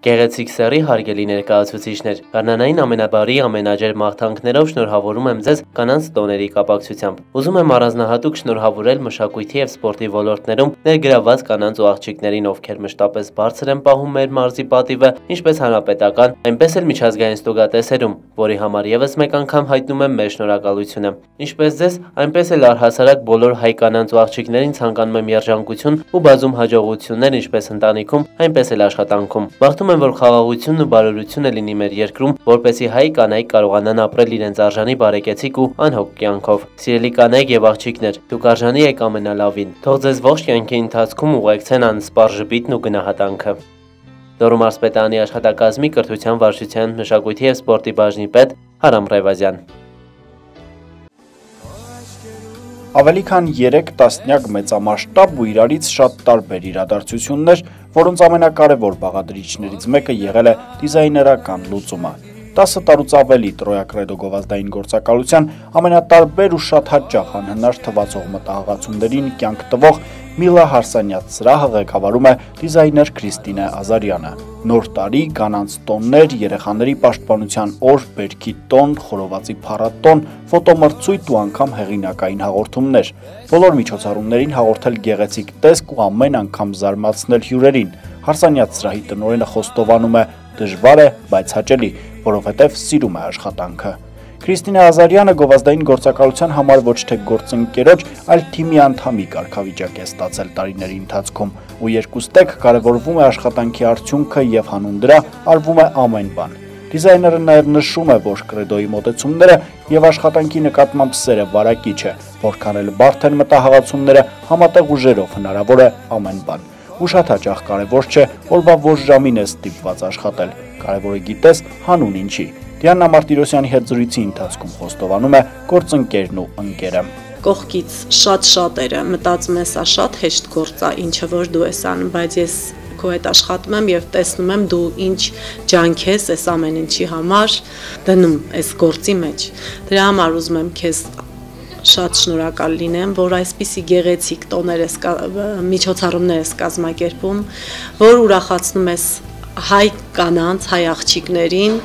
Գեղեցիկ սերի հարգելի ներկայացուցիչներ, Գառնանային ամենաբարի ամենաջեր մաղթանքներով շնորհավորում եմ ձեզ կանանց տոների կապակցությամբ։ Ուզում եմ առանձնահատուկ շնորհավորել մշակույթի եւ սպորտի ոլորտներում ներգրաված կանանց ու աղջիկներին, ովքեր մշտապես բարձր են պահում մեր մարզի պատիվը, ինչպես հանրապետական, այնպես էլ միջազգային ստուգատեսերում, որի համար եւս մեկ անգամ հայտնում եմ մեր շնորհակալությունը։ Ինչպես ձեզ, այնպես էլ առհասարակ բոլոր հայ կանանց ու աղջիկներին ցանկանում եմ երջանկություն ու բազում հաջողություններ ինչպես ընտանիքում, այնպես էլ աշխատանքում։ Մաղթում եմ, որ խաղաղությունն ու բարօրությունը լինի մեր երկրում, որպեսզի հայ կանայք կարողանան ապրել իրենց արժանի բարեկեցիկ ու անհոգ կյանքով։ Սիրելի կանայք եւ աղջիկներ, դուք արժանի եք ամենալավին։ Թող ձեզ ողջ կյանքի ընթացքում ուղեկցեն անսպար ժպիտն ու գնահատանքը։ Դորում Արսպետանի աշխատակազմի կրթության վարչության մշակույթի եւ սպորտի բաժնի պետ Հարամ Ռևազյան Ավելի քան 3 տասնյակ մեծամասշտաբ ու իրարից շատ տարբեր իրադարձություններ, որոնց ամենակարևոր բաղադրիչներից մեկը եղել է դիզայներական լուծումը։ 10 տարուց ավելի Տրոյակրեդո գովազդային գործակալության ամենատարբեր ու շատ հաճախ անհնար թվացող մտահղացումներին կյանք տվող Միլա Հարսանյաց սրահը ղեկավարում է դիզայներ Քրիստինե Ազարյանը։ Նոր տարի, կանանց տոններ, երեխաների պաշտպանության օր, բերքի տոն, խորովածի փառատոն, ֆոտոմրցույթ ու անգամ հեղինակային հաղորդումներ։ Բոլոր միջոցառումներին հաղորդել գեղեցիկ տեսք ու ամեն անգամ զարմացնել հյուրերին։ Հարսանյաց սրահի տնօրենը խոստովանում է, դժվար է, բայց հաճելի, որովհետև սիրում է աշխատանքը։ Քրիստինե Ազարյանը գովազդային գործակալության համար ոչ թե գործընկերոջ, այլ թիմի անդամի կարգավիճակ է ստացել տարիների ընթացքում, ու երկուստեք կարևորվում է աշխատանքի արդյունքը եւ հանուն դրա արվում է ամեն բան։ Դիզայները նաև նշում է, որ կրեդոյի մոտեցումները եւ աշխատանքի նկատմամբ սերը վարակիչ է, որքան էլ բարդ են մտահղացումները, համատեղ ուժերով հնարավոր է ամեն բան ու շատ հաճախ կարևոր չէ, որ բա որ ժամին է ստիպված աշխատել։ Կարևորը գիտես հանուն ինչի։ Դիանա Մարտիրոսյանի հետ զրույցի ընթացքում խոստովանում է գործընկերն ու ընկերը կողքից շատ-շատերը մտածում են սա շատ հեշտ գործ է, ինչը որ դու ես անում, բայց ես քո հետ աշխատում եմ եւ տեսնում եմ դու ինչ ջանք ես այս ամեն ինչի համար դնում այս գործի մեջ։ Դրա համար ուզում եմ քեզ շատ շնորհակալ լինեմ, որ այսպիսի գեղեցիկ տոներ ես միջոցառումներ ես կազմակերպում, որ ուրախացնում ես հայ կանանց, հայ աղջիկներին,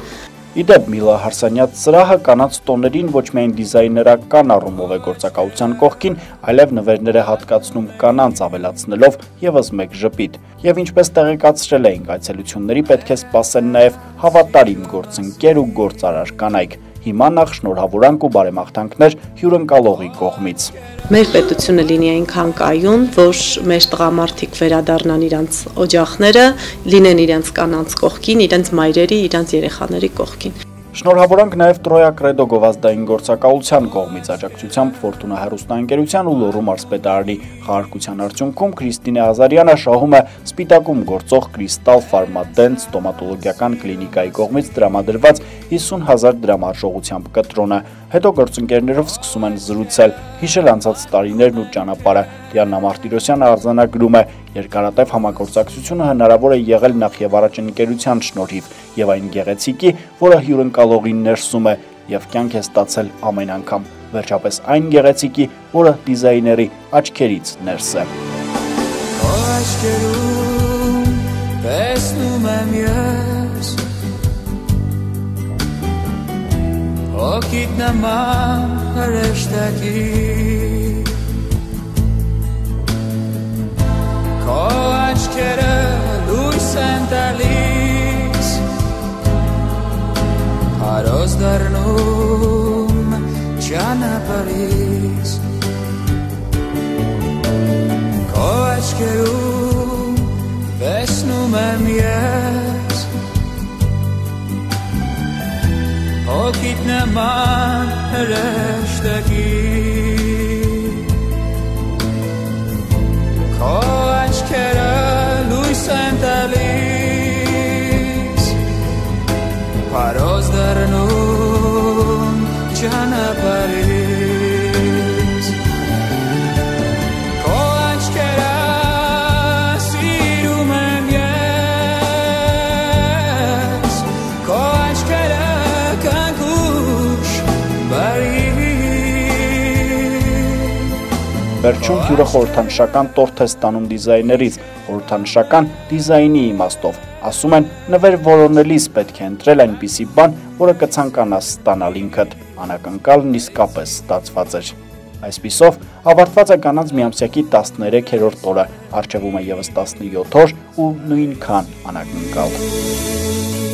Իդեպ Միլա Հարսանյաց սրահը կանաց տոներին ոչ միայն դիզայներական առումով է գործակալության կողքին, այլև նվերներ է հատկացնում կանանց ավելացնելով եւս մեկ ժպիտ։ Եվ ինչպես տեղեկացրել էինք այցելությունների պետք է սպասեն նաեւ հավատարիմ գործընկեր ու գործարար կանայք հիմա նախ շնորհավորանք ու բարեմաղթանքներ հյուրընկալողի կողմից։ Մեր պետությունը լինի այնքան կայուն, որ մեր տղամարդիկ վերադառնան իրանց օջախները, լինեն իրանց կանանց կողքին, իրենց մայրերի, իրանց երեխաների կողքին։ Շնորհավորանք նաև Տրոյա Կրեդո գովազդային գործակալության կողմից աջակցությամբ Ֆորտունա հերոստանգերության ու Լոռու մարզպետարանի խաղարկության արդյունքում Քրիստինե Ազարյանը շահում է Սպիտակում գործող Կրիստալ Ֆարմադենտ ստոմատոլոգիական կլինիկայի կողմից տրամադրված 50000 դրամ արժողությամբ կտրոնը։ Հետո գործընկերներով սկսում են զրուցել, հիշել անցած տարիներն ու ճանապարհը։ Դիանա Մարտիրոսյանը արձանագրում է, երկարատև համագործակցությունը հնարավոր է եղել նախ եւ առաջ ընկերության շնորհիվ եւ այն գեղեցիկի, որը հյուրընկալողին ներսում է եւ կյանք է ստացել ամեն անգամ։ Վերջապես այն գեղեցիկի, որը դիզայների աչքերից ներս է։ Աչքերում տեսնում եմ ես Հոգիտ նման հրեշտակի Քո աչքերը լույս են տալիս Հարոս դառնում ճանապարհից Քո աչքերում տեսնում եմ ես հոգիտ նման հրեշտակի Վերջում հյուրը խորհրդանշական տորթ է ստանում դիզայներից, խորհրդանշական դիզայնի իմաստով։ Ասում են, նվեր որոնելիս պետք է ընտրել այնպիսի բան, որը կցանկանաս ստանալ ինքդ։ Անակնկալն իսկապես ստացված էր։ Այսպիսով ավարտված է կանանց միամսյակի 13-րդ օրը, արժևում է եւս 17 օր ու նույնքան անակնկալ։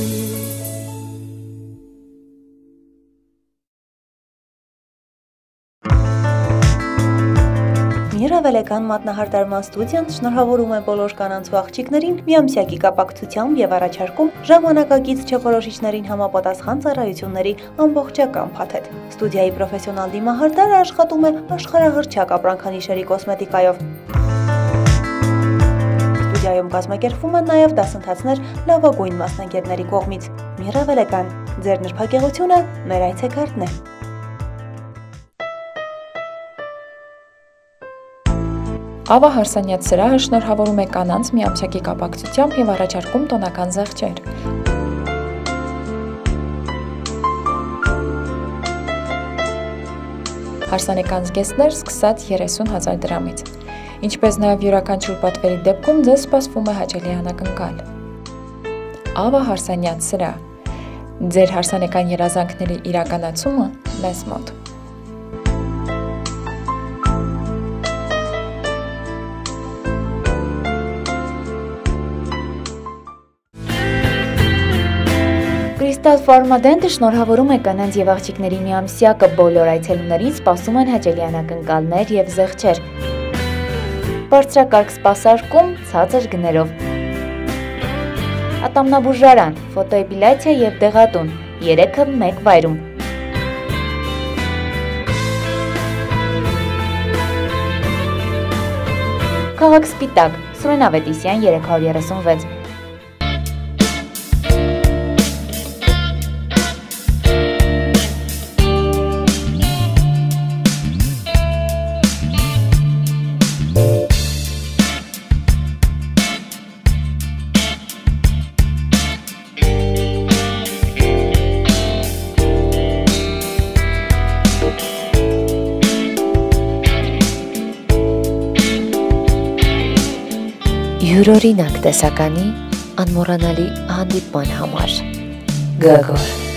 Միրավելական մատնահարդարման ստուդիան շնորհավորում է բոլոր կանանց ու աղջիկներին միամսյակի կապակցությամբ եւ առաջարկում ժամանակակից չորոշիչներին համապատասխան ծառայությունների ամբողջական փաթեթ։ Ստուդիայի պրոֆեսիոնալ դիմահարդարը աշխատում է աշխարհահռչակ ապրանքանիշերի կոսմետիկայով։ Ստուդիայում կազմակերպվում են նաև դասընթացներ լավագույն մասնագետների կողմից։ Միրավելական, ձեր նրբագեղությունը մեր այցեքարտն է։ Ava Հարսանյաց սրահը շնորհավորում է կանանց միամսյակի կապակցությամբ եւ առաջարկում տոնական զեղչեր։ Հարսանեկան զգեստներ սկսած 30000 դրամից։ Ինչպես նաև յուրաքանչյուր պատվերի դեպքում ձեզ սպասվում է հաճելի անակնկալ։ Ava Հարսանյաց սրահ։ Ձեր հարսանեկան երազանքների իրականացումը մեզ մոտ։ Կրիստալ Ֆարմադենտը շնորհավորում է կանանց եւ աղջիկների միամսյակը բոլոր այցելուներին սպասում են հաճելի անակնկալներ եւ զեղչեր։ Բարձրակարգ սպասարկում ցածր գներով։ Ատամնաբուժարան, ֆոտոէպիլյացիա եւ դեղատուն։ Երեքը մեկ վայրում։ Քաղաք Սպիտակ, Սուրեն Ավետիսյան 336 յուրօրինակ տեսականի անմոռանալի հանդիպման համար։ Գագոր